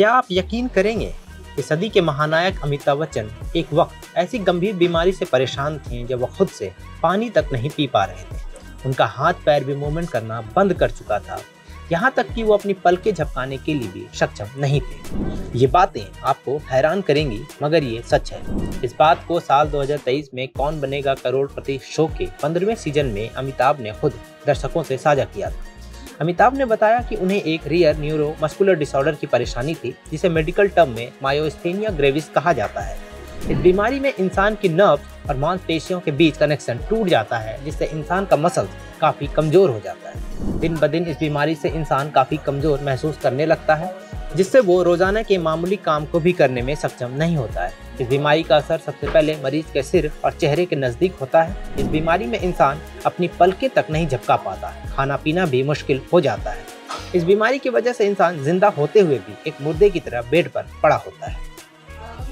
क्या आप यकीन करेंगे कि सदी के महानायक अमिताभ बच्चन एक वक्त ऐसी गंभीर बीमारी से परेशान थे जब वह खुद से पानी तक नहीं पी पा रहे थे? उनका हाथ पैर भी मूवमेंट करना बंद कर चुका था। यहाँ तक कि वो अपनी पल के झपकाने के लिए भी सक्षम नहीं थे। ये बातें आपको हैरान करेंगी, मगर ये सच है। इस बात को साल 2023 में कौन बनेगा करोड़पति शो के पंद्रहवें सीज़न में अमिताभ ने खुद दर्शकों से साझा किया था। अमिताभ ने बताया कि उन्हें एक रियर न्यूरो मस्कुलर डिसऑर्डर की परेशानी थी, जिसे मेडिकल टर्म में मायोस्थेनिया ग्रेविस कहा जाता है। इस बीमारी में इंसान की नर्व और मांसपेशियों के बीच कनेक्शन टूट जाता है, जिससे इंसान का मसल काफ़ी कमज़ोर हो जाता है। दिन ब दिन इस बीमारी से इंसान काफ़ी कमज़ोर महसूस करने लगता है। जिससे वो रोज़ाना के मामूली काम को भी करने में सक्षम नहीं होता है। इस बीमारी का असर सबसे पहले मरीज़ के सिर और चेहरे के नज़दीक होता है। इस बीमारी में इंसान अपनी पलके तक नहीं झपका पाता है। खाना पीना भी मुश्किल हो जाता है। इस बीमारी की वजह से इंसान ज़िंदा होते हुए भी एक मुर्दे की तरह बेड पर पड़ा होता है।